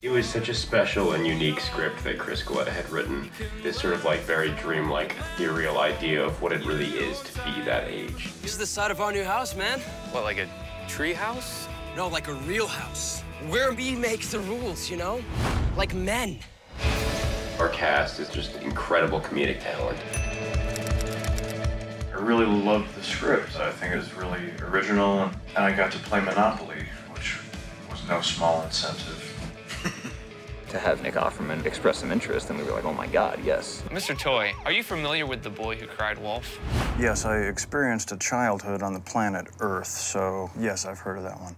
It was such a special and unique script that Chris Galletta had written. This sort of like very dreamlike, ethereal idea of what it really is to be that age. This is the side of our new house, man. What, like a tree house? No, like a real house. Where we make the rules, you know? Like men. Our cast is just incredible comedic talent. I really loved the script. I think it was really original, and, and I got to play Monopoly, which was no small incentive. to have Nick Offerman express some interest, and we were like, oh my God, yes. Mr. Toy, are you familiar with The Boy Who Cried Wolf? Yes, I experienced a childhood on the planet Earth, so yes, I've heard of that one.